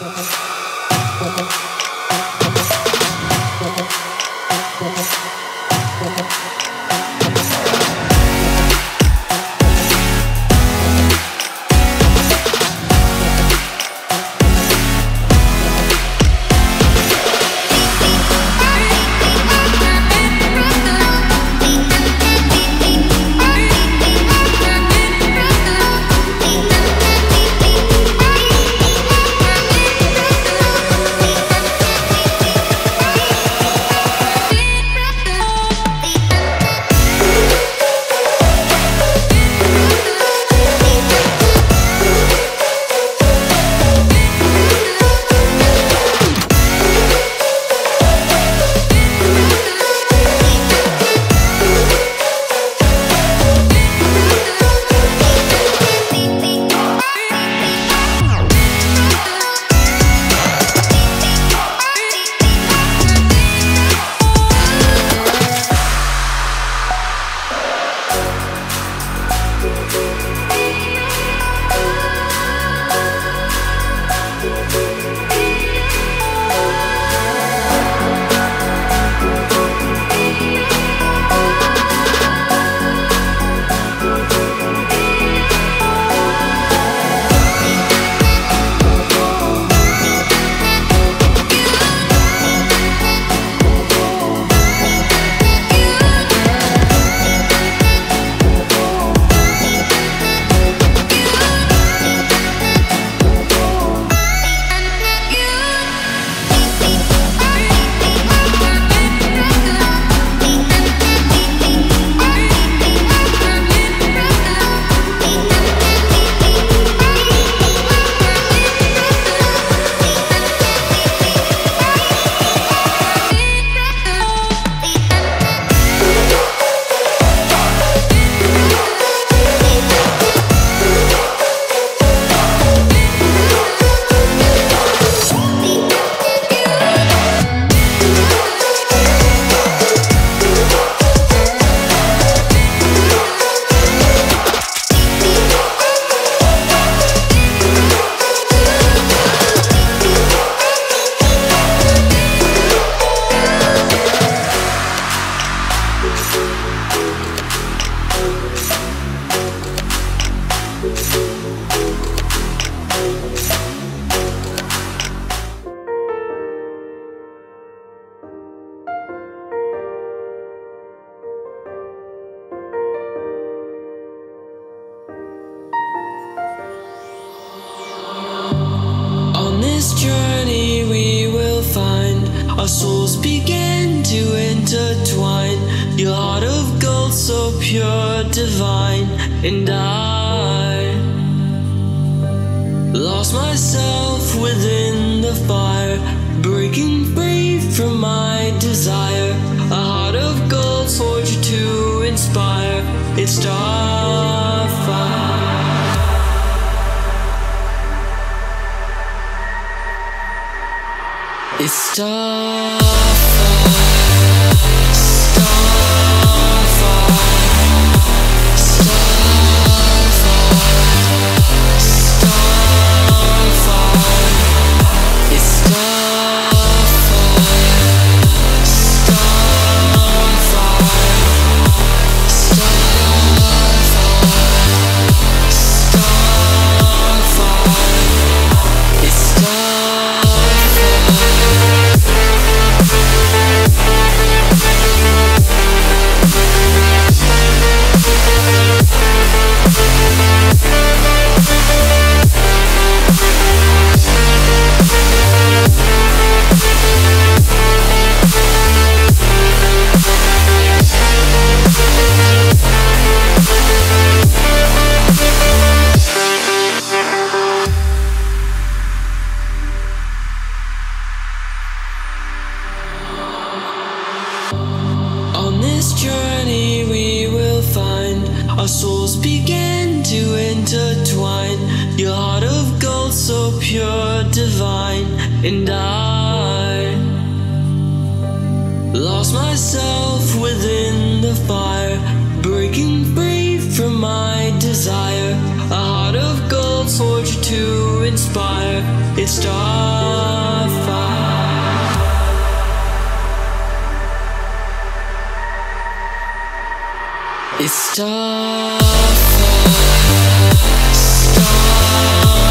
Gracias. To intertwine. Your heart of gold, so pure, divine, and I lost myself within the fire, breaking free from my desire. A heart of gold, forged to inspire. It's starfire. It's starfire. so pure, divine, and I lost myself within the fire, breaking free from my desire. A heart of gold forged to inspire. It's starfire. It's starfire. Starfire.